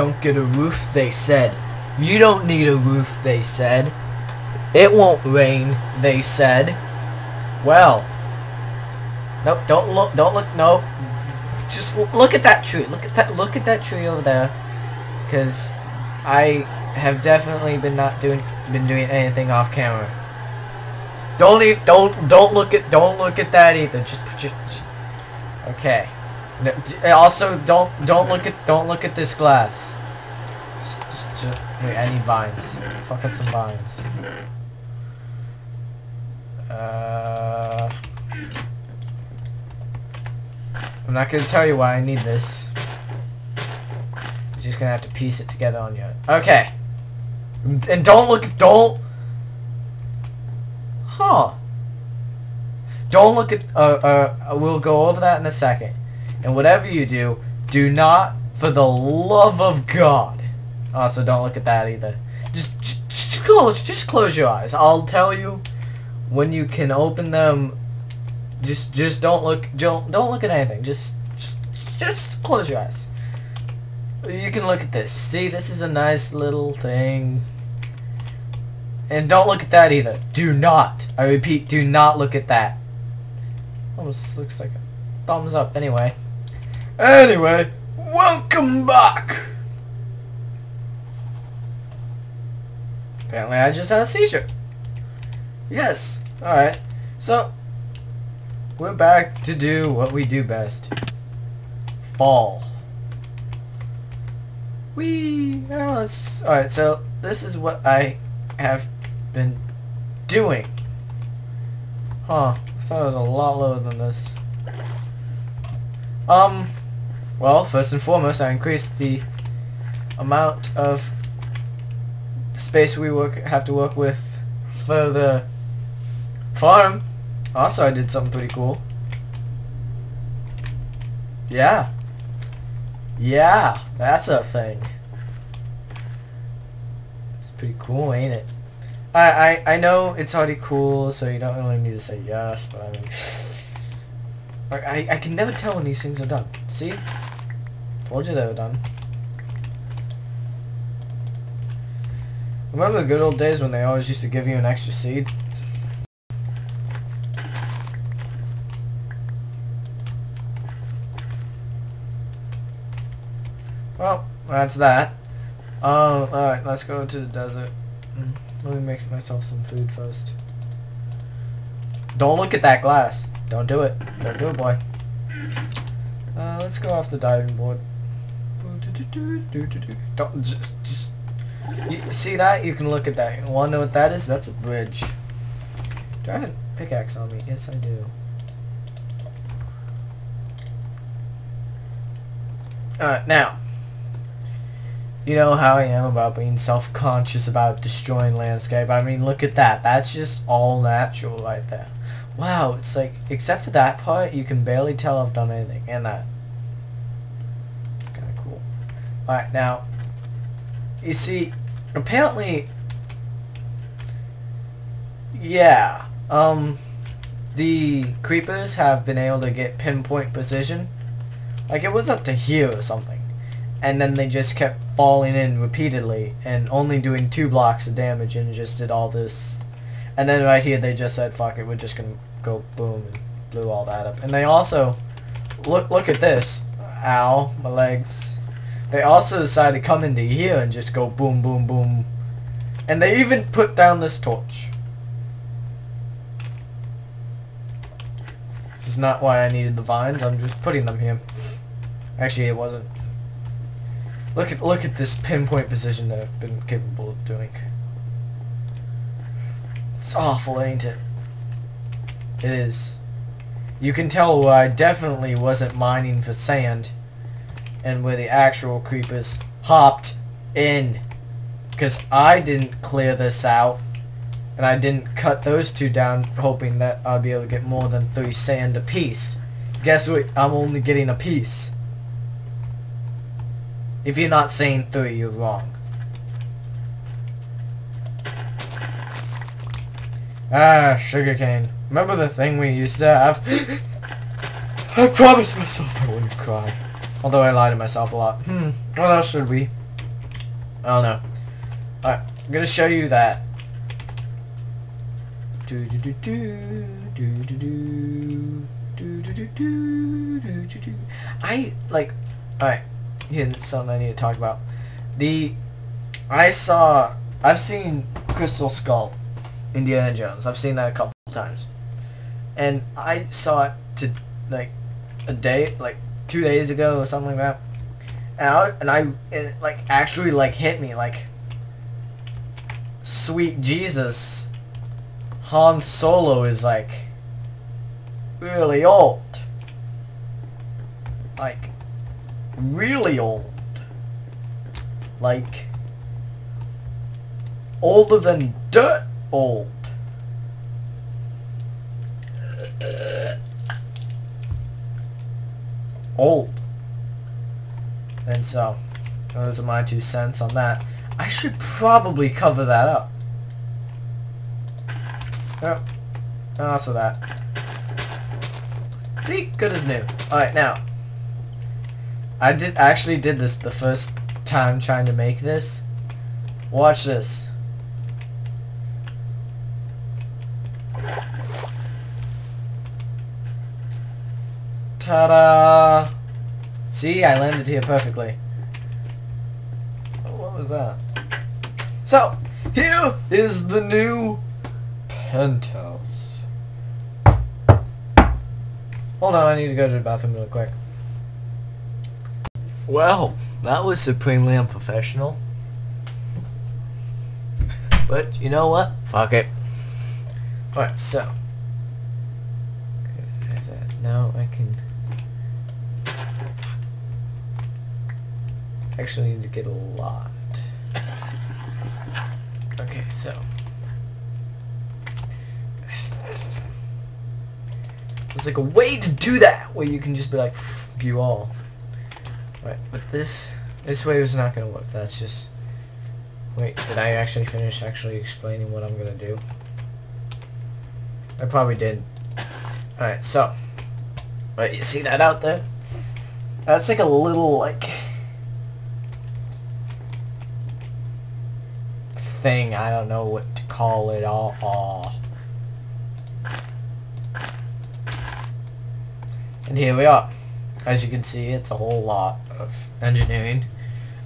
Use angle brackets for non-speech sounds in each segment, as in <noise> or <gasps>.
don't get a roof, they said. You don't need a roof, they said. It won't rain, they said. Well. Nope, don't look, don't look, no. Just look at that tree. Look at that, look at that tree over there. Because I have definitely been not doing, been doing anything off camera. Don't e don't, don't look at, don't look at that either. Just your, just- okay. No, also, don't, don't look at, don't look at this glass. Wait, I need vines. Fuck up some vines. Uh, I'm not gonna tell you why I need this. You're just gonna have to piece it together on your. Okay. And don't look. Don't. Huh. Don't look at. Uh, uh. We'll go over that in a second. And whatever you do, do not, for the love of God. Oh, also, don't look at that either. Just, just, just close. Just close your eyes. I'll tell you when you can open them. Just, just don't look. Don't, don't look at anything. Just, just, just close your eyes. You can look at this. See, this is a nice little thing. And don't look at that either. Do not. I repeat, do not look at that. Almost looks like a thumbs up. Anyway. Anyway, welcome back. Apparently I just had a seizure. Yes. Alright. So, we're back to do what we do best. Fall. Wee. Well, let's. Alright, so this is what I have been doing. Huh. I thought it was a lot lower than this. Um, well, first and foremost, I increased the amount of space we work have to work with for the farm. Also, I did something pretty cool. Yeah. Yeah, that's a thing. It's pretty cool, ain't it? I, I, I know it's already cool, so you don't really need to say yes, but I mean... <sighs> I, I, I can never tell when these things are done. See? Told you they were done. Remember the good old days when they always used to give you an extra seed? Well, that's that. Um, alright, let's go to the desert. Mm, Let me make myself some food first. Don't look at that glass. Don't do it. Don't do it, boy. Uh, let's go off the diving board. Don't just, just you see that? You can look at that. You wanna know what that is? That's a bridge. Do I have a pickaxe on me? Yes, I do. Alright, now. You know how I am about being self-conscious about destroying landscape. I mean, look at that. That's just all natural right there. Wow, it's like, except for that part, you can barely tell I've done anything. And that. It's kind of cool. Alright, now, you see, apparently, yeah, um, the creepers have been able to get pinpoint precision. Like, it was up to here or something. And then they just kept falling in repeatedly and only doing two blocks of damage and just did all this. And then right here they just said, fuck it, we're just gonna go boom and blew all that up. And they also, look look at this. Ow, my legs. They also decide to come into here and just go boom, boom, boom. And they even put down this torch. This is not why I needed the vines, I'm just putting them here. Actually, it wasn't. Look at look at this pinpoint position that I've been capable of doing. It's awful, ain't it? It is. You can tell I definitely wasn't mining for sand and where the actual creepers hopped in. Because I didn't clear this out and I didn't cut those two down hoping that I'd be able to get more than three sand a piece. Guess what? I'm only getting a piece. If you're not saying three, you're wrong. Ah, sugarcane. Remember the thing we used to have? <gasps> I promised myself I wouldn't cry. Although I lie to myself a lot. Hmm, what else should we I don't know. Alright, I'm gonna show you that. Do do do do do do do do do do do do do do. I like. Alright, here's something I need to talk about. The I saw. I've seen Crystal Skull, Indiana Jones. I've seen that a couple times, and I saw it to like a day, like two days ago or something like that. And I, and I it, like actually like hit me like sweet Jesus Han Solo is like really old. Like really old. Like older than dirt old old and so, those are my two cents on that. I should probably cover that up. Oh, also that. See? Good as new. Alright, now. I did actually did this the first time trying to make this. Watch this. Ta-da! See, I landed here perfectly. Oh, what was that? So, here is the new penthouse. Hold on, I need to go to the bathroom real quick. Well, that was supremely unprofessional. But, you know what? Fuck it. Alright, so. Now I can... actually need to get a lot. Okay, so. There's like a way to do that where you can just be like, you all. Right, but this, this way is not to work. That's just, wait, did I actually finish actually explaining what I'm to do? I probably did. Alright, so, right, you see that out there? That's like a little, like, thing. I don't know what to call it all. And here we are. As you can see, it's a whole lot of engineering.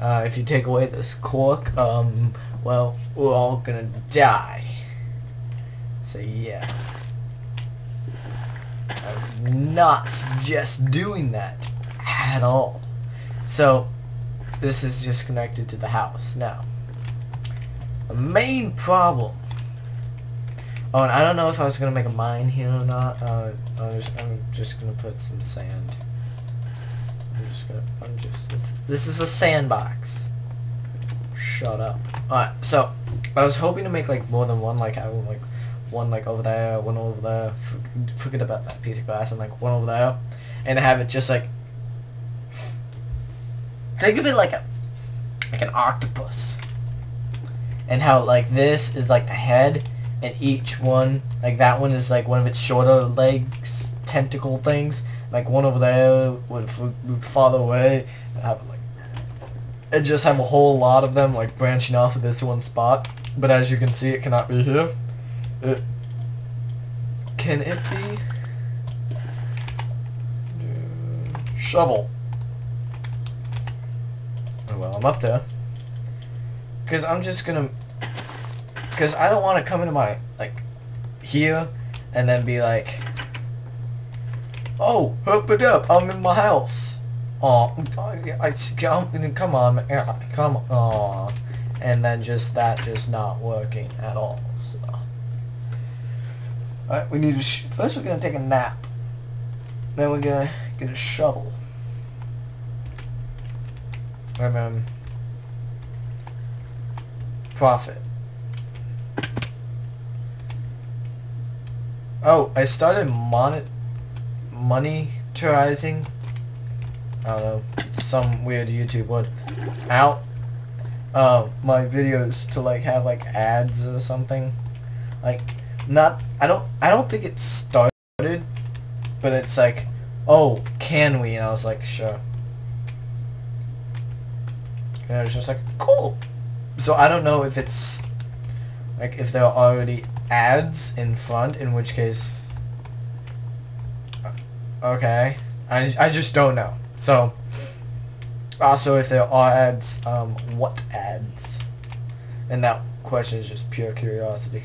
Uh, if you take away this cork, um, well, we're all gonna die. So yeah. I would not suggest doing that at all. So, this is just connected to the house. Now, main problem. Oh, and I don't know if I was gonna make a mine here or not. Uh, I I'm just gonna put some sand. I'm just gonna. I'm just. This, is a sandbox. Shut up. Alright, so I was hoping to make like more than one. Like I would like one like over there, one over there. Forget about that piece of glass, and like one over there, and have it just like. Think of it like a like an octopus and how like this is like the head and each one like that one is like one of its shorter legs tentacle things. Like one over there would, would farther away and have like and just have a whole lot of them like branching off of this one spot. But as you can see it cannot be here. It can it be? Shovel. Oh, well I'm up there because I'm just gonna because I don't want to come into my, like, here and then be like, oh, open it up, I'm in my house. Oh, I, I, come on, come on. And then just that just not working at all. So. Alright, we need to, first we're going to take a nap. Then we're going to get a shovel. And then, profit. Oh, I started mon monetizing. I don't know, some weird YouTube would out uh, my videos to like have like ads or something. Like, not I don't I don't think it started, but it's like, oh, can we? And I was like, sure. And I was just like, cool. So I don't know if it's like if there are already ads in front, in which case, uh, okay, I I just don't know. So also if there are ads, um, what ads? And that question is just pure curiosity.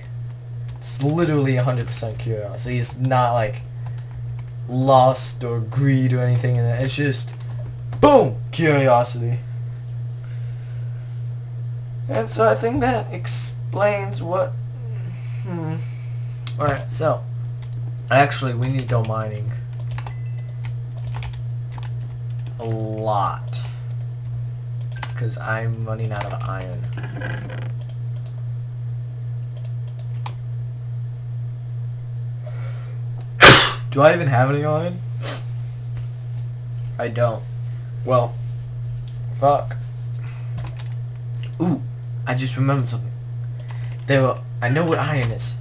It's literally 100% curiosity. It's not like lust or greed or anything in it. It's just boom curiosity. And so I think that explains what. Hmm. Alright, so. Actually, we need to go mining. A lot. Because I'm running out of iron. <coughs> Do I even have any iron? I don't. Well, fuck. Ooh, I just remembered something. There were, I know where iron is.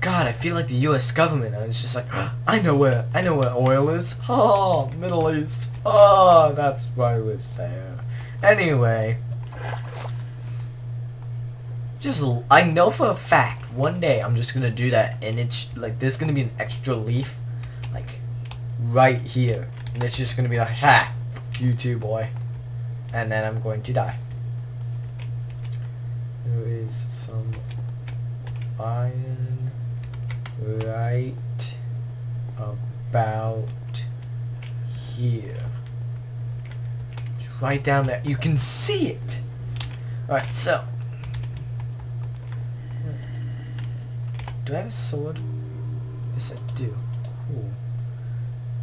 God, I feel like the U.S. government. And it's just like, <gasps> I know where, I know where oil is. <laughs> Oh, Middle East. Oh, that's why we're there. Anyway, just I know for a fact one day I'm just gonna do that, and it's like there's gonna be an extra leaf, like right here, and it's just gonna be like, ha, fuck you too, boy, and then I'm going to die. There is some iron right about here. It's right down there. You can see it. Alright, so. Do I have a sword? Yes, I do. Cool.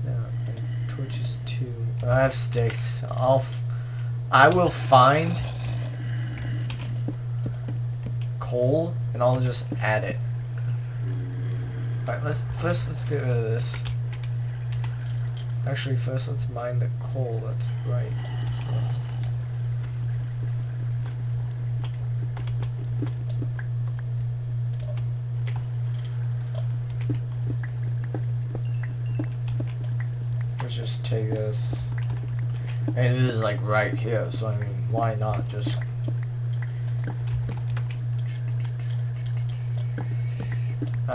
Now, I have torches too. I have sticks. I'll. I will find coal and I'll just add it. Alright, let's first let's get rid of this. Actually, first let's mine the coal. That's right. Let's just take this. And it is like right here, so I mean, why not just...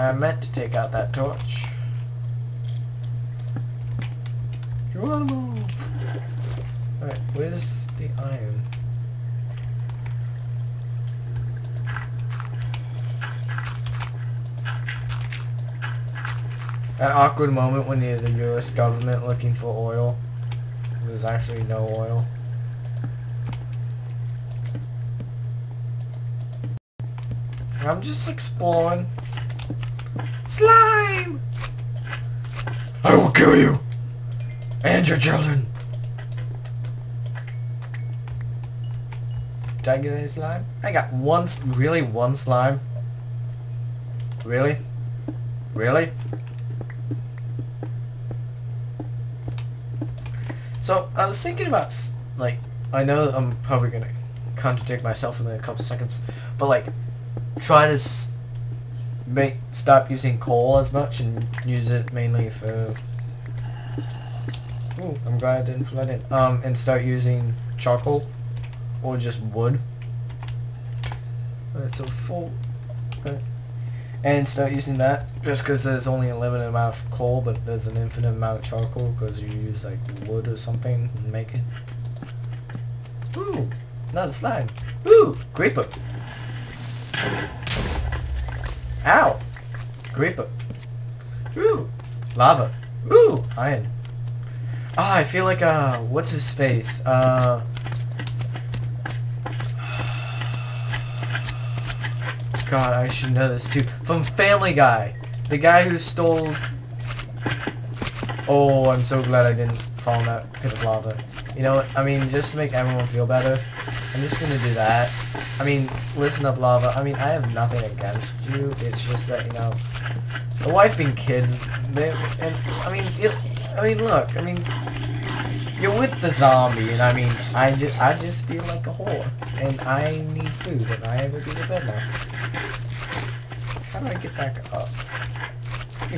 I meant to take out that torch. Geronimo! Alright, where's the iron? That awkward moment when you're the US government looking for oil. There's actually no oil. I'm just exploring. Slime! I will kill you! And your children! Did I get any slime? I got one, really one slime? Really? Really? So, I was thinking about, like, I know I'm probably gonna contradict myself in a couple seconds, but like, try to stop using coal as much and use it mainly for. Ooh, I'm glad I didn't flood in. Um, and start using charcoal or just wood. Alright, so full. alright. And start using that just because there's only a limited amount of coal, but there's an infinite amount of charcoal because you use like wood or something and make it. Ooh, another slime. Ooh, creeper. Ow! Creeper. Ooh! Lava. Ooh! Iron. Ah, I feel like, uh, what's his face? Uh... God, I should know this too. From Family Guy. The guy who stole... Oh, I'm so glad I didn't fall in that pit of lava. You know what? I mean, just to make everyone feel better, I'm just gonna do that. I mean, listen up, Lava. I mean, I have nothing against you. It's just that, you know, the wife and kids, they, and, I mean, it, I mean, look, I mean, you're with the zombie, and I mean, I just, I just feel like a whore, and I need food, and I have to go to bed now. How do I get back up?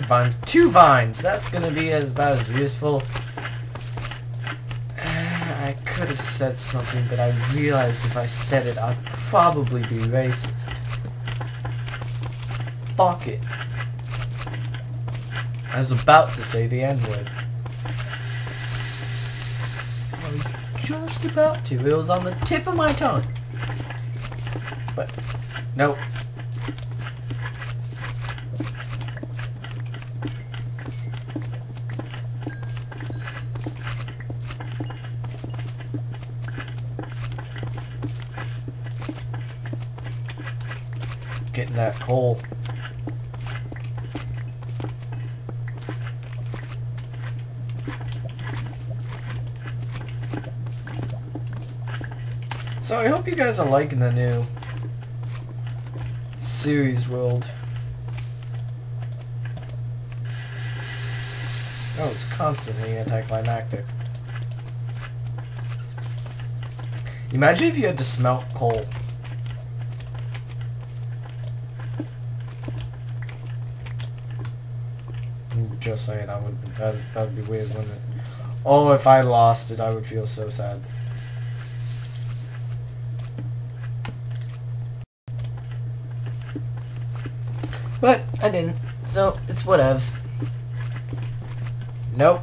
Vine, two vines. That's gonna be as about as useful. Have said something, but I realized if I said it, I'd probably be racist. Fuck it. I was about to say the N-word. I was just about to. It was on the tip of my tongue. But, nope. Getting that coal. So I hope you guys are liking the new series world. Oh, it's constantly anticlimactic. Imagine if you had to smelt coal. Just saying, I would that that would be weird, wouldn't it? Oh, if I lost it, I would feel so sad. But I didn't, so it's whatevs. Nope.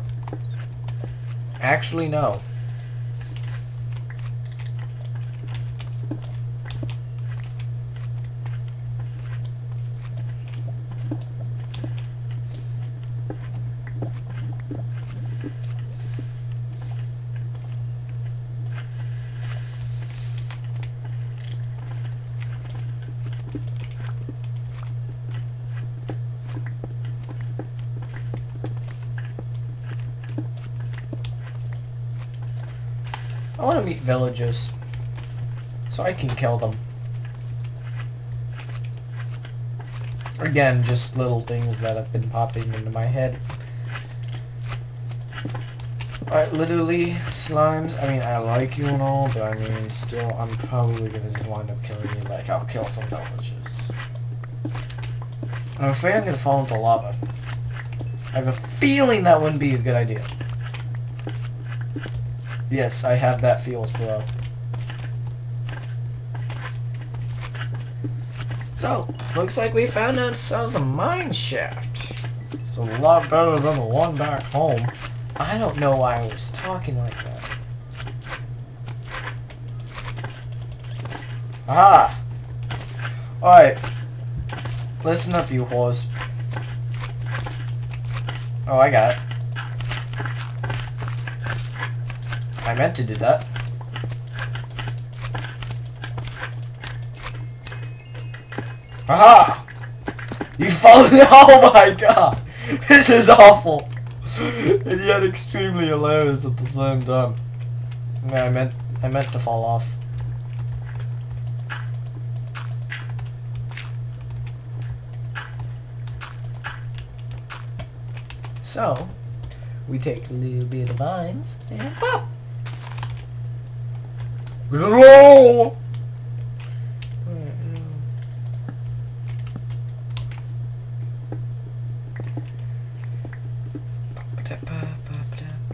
Actually, no. I want to meet villagers. So I can kill them. Again, just little things that have been popping into my head. Alright, literally, slimes, I mean, I like you and all, but I mean, still, I'm probably gonna just wind up killing you. Like, I'll kill some villagers. I'm afraid I'm gonna fall into lava. I have a feeling that wouldn't be a good idea. Yes, I have that feels, bro. So, looks like we found ourselves a mine shaft. It's a lot better than the one back home. I don't know why I was talking like that. Ah! Alright. Listen up, you whores. Oh, I got it. I meant to do that. Aha! You followed it! <laughs> Oh my god! This is awful! and yet extremely hilarious at the same time. I meant I meant to fall off. So, we take a little bit of vines and pop! Roll!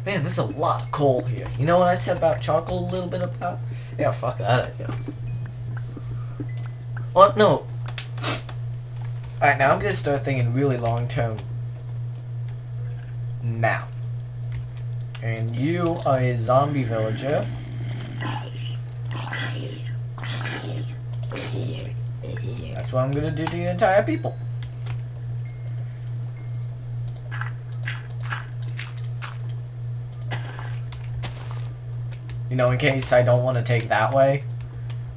Man, there's a lot of coal here. You know what I said about charcoal a little bit about? Yeah, fuck that idea. Well, no. Alright, now I'm gonna start thinking really long term. Now. And you are a zombie villager. That's what I'm gonna do to the entire people. You know, in case I don't want to take that way,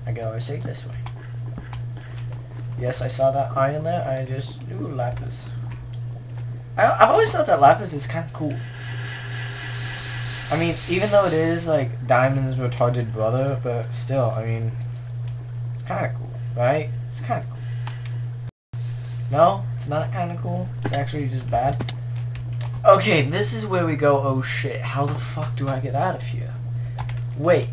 I can always take this way. Yes, I saw that iron there. I just... Ooh, lapis. I, I've always thought that lapis is kind of cool. I mean, even though it is, like, Diamond's retarded brother, but still, I mean, kind of cool, right? It's kind of cool. No? It's not kind of cool? It's actually just bad? Okay, this is where we go, oh shit, how the fuck do I get out of here? Wait.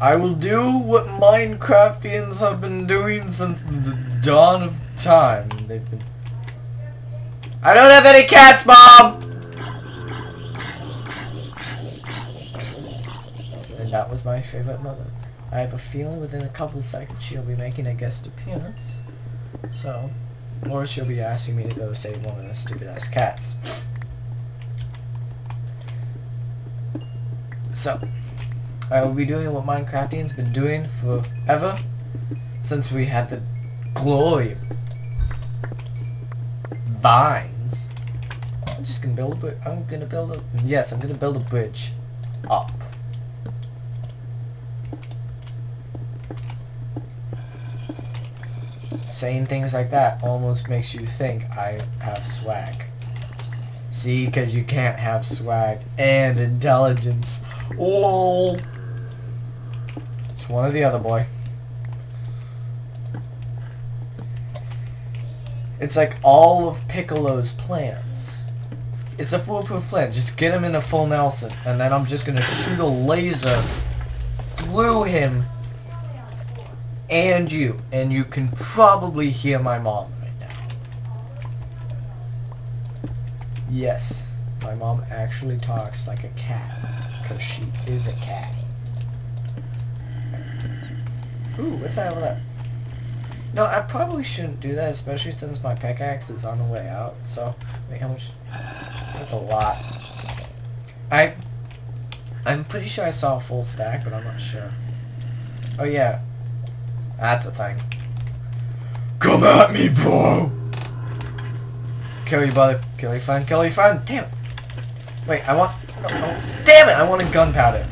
I will do what Minecraftians have been doing since the dawn of time. They've been... I don't have any cats, Mom! and that was my favorite mother. I have a feeling within a couple of seconds she'll be making a guest appearance. So, or she'll be asking me to go save one of the stupid ass cats. So, I will be doing what Minecraftian's been doing forever since we had the glory of vines. I'm just gonna build a bri- I'm gonna build a yes, I'm gonna build a bridge up. Saying things like that almost makes you think I have swag. See, because you can't have swag and intelligence. Oh, it's one or the other, boy. It's like all of Piccolo's plans. It's a foolproof plan. Just get him in a full Nelson, and then I'm just gonna shoot a laser through him and you, and you can probably hear my mom right now. Yes, my mom actually talks like a cat, because she is a cat. Ooh, what's that? No, I probably shouldn't do that, especially since my pickaxe is on the way out. So, wait, how much? That's a lot. I, I'm pretty sure I saw a full stack, but I'm not sure. Oh yeah, that's a thing. Come at me, bro! Kill you, brother. Kill your friend. Kill your friend. Damn it. Wait, I want... No, no. Damn it! I wanted gunpowder.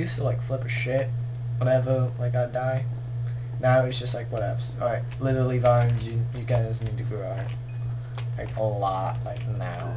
Used to like flip a shit whenever like I die? Now it's just like whatever. Alright, literally vines, you, you guys need to grow. Like a lot, like now.